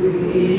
We